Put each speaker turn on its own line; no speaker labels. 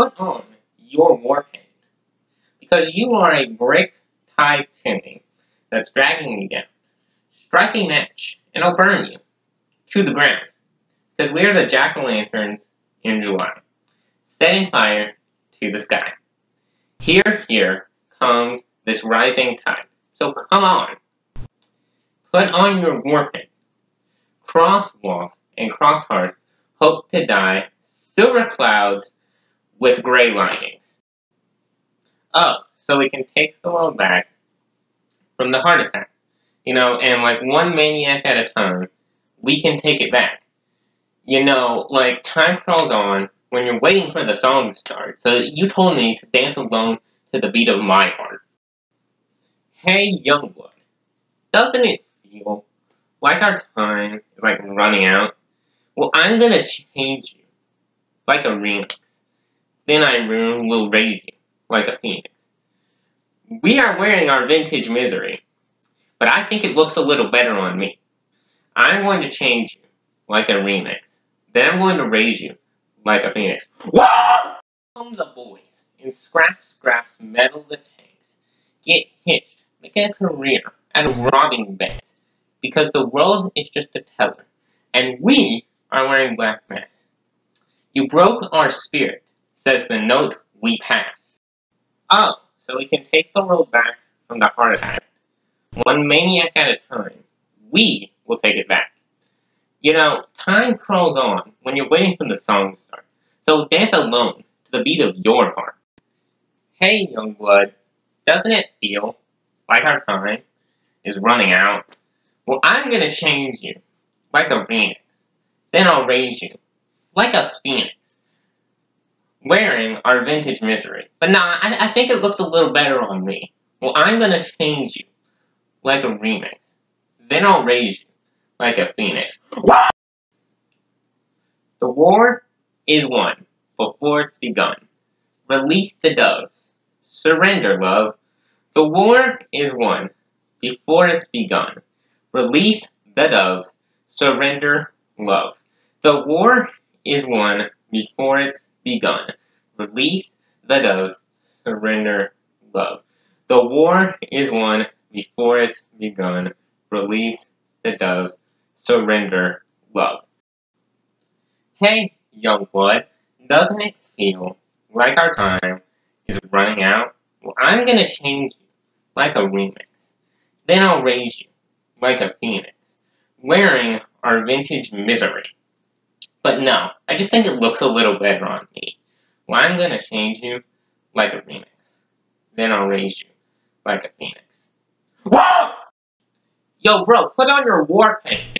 put on your war paint. Because you are a brick-type chimney that's dragging you down. Strike a match, and I'll burn you to the ground. Because we are the jack-o'-lanterns in July, setting fire to the sky. Here, here comes this rising tide. So come on. Put on your war paint. Cross walls and cross hearts hope to die silver clouds with gray linings. Oh, so we can take the world back from the heart attack. You know, and like one maniac at a time, we can take it back. You know, like time crawls on when you're waiting for the song to start, so you told me to dance alone to the beat of my heart. Hey, Youngblood, doesn't it feel like our time is like running out? Well, I'm gonna change you like a remix. Then I will raise you like a phoenix. We are wearing our vintage misery, but I think it looks a little better on me. I'm going to change you like a remix. Then I'm going to raise you like a phoenix. Whoa! Come the boys and scrap scraps metal the tanks. Get hitched, make a career out of robbing banks. Because the world is just a teller, and we are wearing black masks. You broke our spirit, says the note we pass. Oh, so we can take the world back from the heart attack. One maniac at a time. We will take it back. You know, time crawls on when you're waiting for the song to start. So dance alone to the beat of your heart. Hey, young blood, doesn't it feel like our time is running out? Well, I'm gonna change you like a phoenix. Then I'll raise you like a phoenix wearing our vintage misery. But nah, I, I think it looks a little better on me. Well, I'm gonna change you like a remix. Then I'll raise you like a phoenix. The war is won before it's begun. Release the doves. Surrender, love. The war is won before it's begun. Release the doves. Surrender, love. The war is won before it's begun. Release the doves. Surrender, love. The war is won before it's begun. Release the doves surrender, love. Hey, young blood, doesn't it feel like our time is running out? Well, I'm gonna change you like a remix. Then I'll raise you like a phoenix, wearing our vintage misery. But no, I just think it looks a little better on me. Well, I'm gonna change you like a remix. Then I'll raise you like a phoenix. Whoa! Yo, bro, put on your war paint.